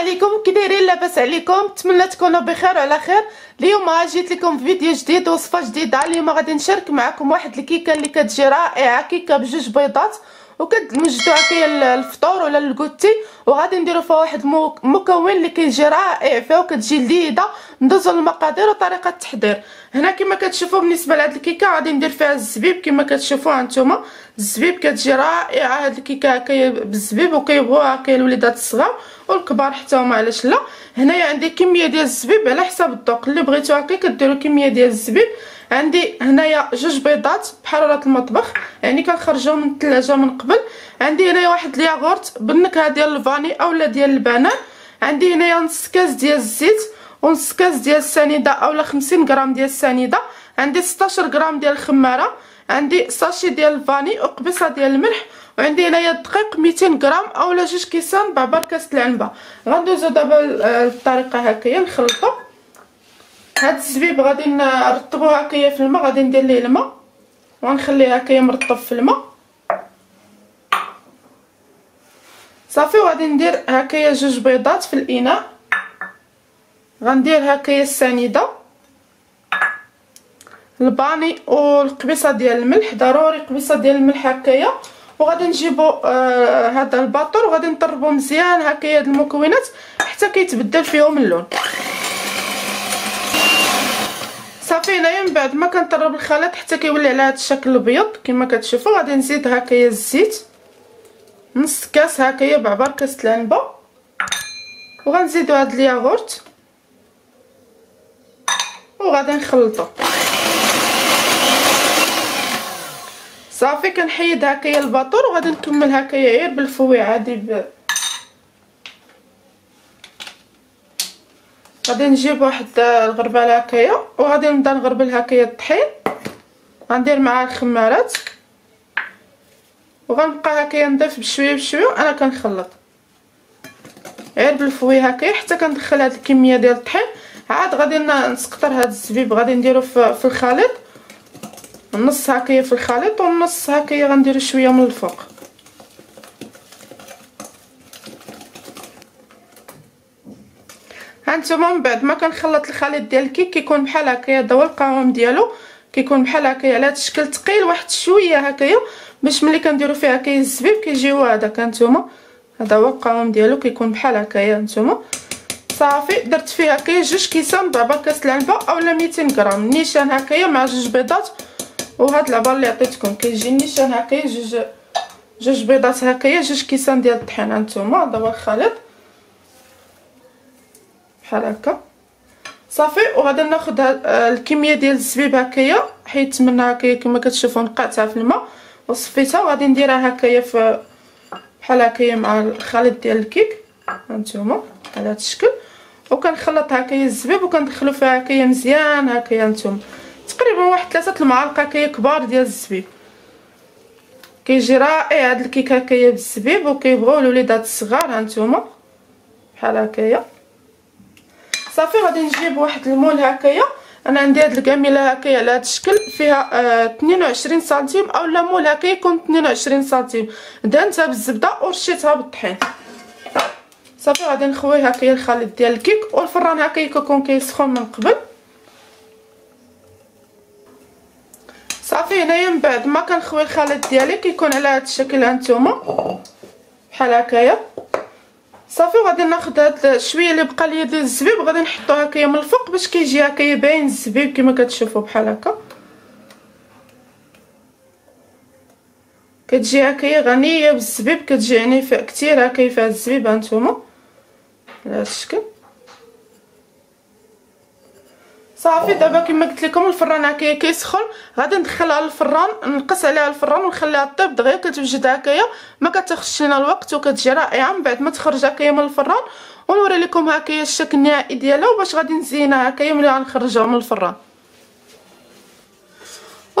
عليكم كي دايرين لاباس عليكم. نتمنى تكونوا بخير وعلى خير. اليوم جيت لكم فيديو جديد وصفة جديدة. اليوم غادي نشارك معكم واحد الكيكة اللي كتجي رائعة كيكة بجوج بيضات. وكتوجدوا هكايا الفطور ولا ال goûter وغادي نديروا فيها واحد المكون اللي كيجي رائع فيها وكتجي لذيذة ندوزو للمقادير وطريقة التحضير. هنا كما كتشوفوا بالنسبة لهاد الكيكة غادي ندير فيها الزبيب كما كتشوفوا هانتوما الزبيب كتجي رائعه هاد الكيكة هكايا بالزبيب وكيبغوها هكايا الوليدات الصغار والكبار حتى هما علاش لا؟ هنايا عندي كمية ديال الزبيب على حساب الذوق. اللي بغيتو هكا كديروا كمية ديال الزبيب عندي هنايا جوج بيضات بحراره المطبخ يعني كنخرجوهم من الثلاجه من قبل. عندي هنايا واحد الياغورت بالنكهة ديال الفاني أولا ديال البنان عندي هنايا نص كاس ديال الزيت ونص كاس ديال السنيدة أولا 50 غرام ديال السنيدة. عندي 16 غرام ديال الخمارة. عندي ساشي ديال الفاني وقبيصة ديال الملح. وعندي هنايا الدقيق 200 غرام أولا جوج كيسان بعبر كاس العنبة. غندوزو دابا الطريقة هكايا نخلطو. هاد الزبيب غادي نرطبو هكايا في الماء غادي ندير ليه الماء ونخليه هكايا مرطب في الماء. صافي وغادي ندير هكايا جوج بيضات في الإناء. غندير هكايا السنيدة الباني والقبيصة ديال الملح ضروري قبيصة ديال الملح هكايا. وغادي نجيبو آه هذا الباطور وغادي نطربو مزيان هكايا هاد المكونات حتى كيتبدل فيهم اللون صافي هنايا من بعد ما كنطرب الخليط حتى كيولي على هذا الشكل الابيض كما كتشوفوا غادي نزيد هكايا الزيت. نص كاس هكايا بعبر كاس العنبة. وغنزيدو هاد الياغورت. وغادي نخلطو. صافي كنحيد هكايا الباطور وغادي نكمل هكايا غير بالفوي عادي ب... غادي نجيب واحد الغرباله هكايا وغادي نبدأ نغربل هكايا الطحين. غندير معاه الخمارات. وغنبقى هكايا نضيف بشوية بشوية وأنا كنخلط. غير بال fouet هكايا حتى كندخل هاد الكمية ديال الطحين. عاد غادي نسقطر هاد الزبيب غادي نديرو في الخليط. النص هكايا في الخليط والنص هكايا غندير شوية من الفوق. هانتوما من بعد ما كنخلط الخليط ديال الكيك كيكون بحال هكايا هو القوام ديالو. كيكون بحال هكايا على الشكل ثقيل واحد شوية هكايا باش ملي كنديرو فيه هكايا الزبيب كيجيو هذاك هانتوما هذا هو القوام ديالو كيكون بحال هكايا هانتوما صافي درت فيه هكايا جوج كيسان ضربه كاس العنبه أولا 200 غرام. نيشان هكايا مع جوج بيضات. وهاد العبار اللي عطيتكم كيجي نيشان هكايا جوج جوج بيضات هكايا جوج كيسان ديال الطحين هانتوما هذا هو الخليط. بحال هكا صافي وغادي ناخذ الكمية ديال الزبيب هكايا حيت منها هكايا كما كتشوفوا نقعتها في الماء وصفيتها. وغادي نديرها هكايا في بحال هكايا مع الخليط ديال الكيك. هانتوما على هذا الشكل. وكنخلط هكايا الزبيب وكندخلو فيها هكايا مزيان هكايا هانتوما تقريبا واحد ثلاثة المعالق هكايا كبار ديال الزبيب. كيجي رائع هاد الكيك هكايا بالزبيب وكيبغيو الوليدات الصغار هانتوما بحال هكايا. صافي غادي نجيب واحد المول هكايا. أنا عندي هاد الكاميلة هكايا على هاد الشكل فيها آه 22 سنتيم اولا مول هكايا يكون 22 سنتيم. دهنتها بالزبدة ورشيتها بالطحين. صافي غادي نخوي هكايا الخليط ديال الكيك والفران هكايا كيكون كيسخن من قبل. صافي هنايا من بعد ما كنخوي الخليط ديالي كيكون على هاد الشكل هانتوما بحال هكايا. صافي وغادي ناخذ هاد شوية اللي بقى ليا ديال الزبيب غادي نحطو هكايا من الفوق باش كيجي هكايا باين الزبيب كما كتشوفوا بحال هكا. كتجي هكايا غنية بالزبيب كتجي يعني كثير هكايا فيها الزبيب هانتوما. على هاد الشكل. صافي دابا كما قلت لكم الفران هكايا كيسخن. غادي ندخلها للفران نقص عليها الفران ونخليها طيب دغيا كتوجد هكايا. ما كتاخذش لينا الوقت وكتجي رائعة. من بعد ما تخرج هكايا من الفران ونوري لكم هكايا الشكل النهائي ديالها وباش غادي نزينها هكايا ملي غنخرجوها من الفران.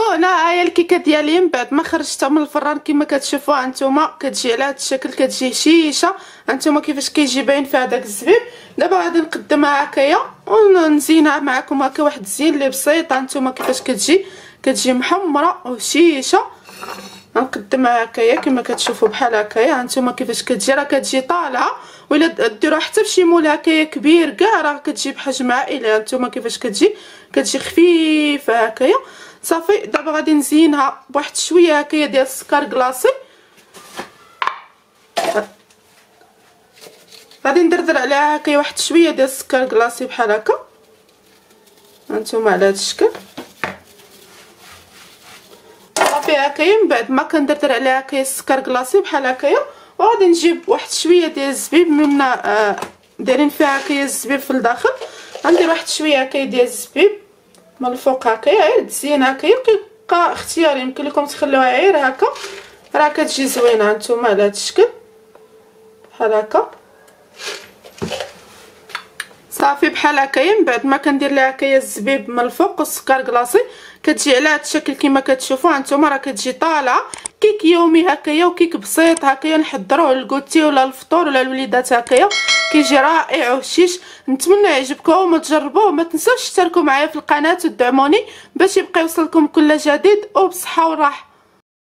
وهنا هي الكيكة ديالي من بعد ما خرجتها من الفران كما كتشوفوا هانتوما كتجي على هذا الشكل كتجي هشيشه هانتوما كيفاش كيجي باين فيها داك الزبيب. دابا غادي نقدمها هكايا ونزينها معكم هكا واحد الزين اللي بسيط هانتوما كيفاش كتجي؟ كتجي محمرة وهشيشه غنقدمها هكايا كما كتشوفوا بحال هكايا. هانتوما كيفاش كتجي؟ راه كتجي طالعة. ولا ديروها حتى فشي مول هكايا كبير كاع راه كتجي بحجم عائلي هانتوما كيفاش كتجي؟ كتجي خفيفة هكايا. صافي دابا غادي نزينها بواحد شوية هكايا ديال السكر كلاصي غادي ندردر عليها هكايا واحد شوية ديال السكر كلاصي بحال هكا. هانتوما على هذا الشكل. صافي هكايا من بعد ما كندردر عليها هكايا السكر كلاصي بحال هكايا وغادي نجيب واحد شوية ديال الزبيب منا آه دايرين فيها هكايا الزبيب في الداخل. غندير واحد شوية هكايا ديال الزبيب. من الفوق هكايا غير تزيين هكايا كيبقى اختياري يمكن لكم تخلوها غير هكا. راه كتجي زوينة هانتوما على هذا الشكل. بحال هكا. صافي بحال هكايا من بعد ما كندير لها هكايا الزبيب من الفوق والسكر كلاصي كتجي على هذا الشكل كما كتشوفوا هانتوما راه كتجي طالعة. كيك يومي هكايا وكيك بسيط هكايا نحضروه للكوتي ولا الفطور ولا الوليدات هكايا. كيجي رائع وهشيش نتمنى يعجبكم وما تنساوش تشتركوا معايا في القناة وتدعموني باش يبقى يوصلكم كل جديد وبصحة وراحة.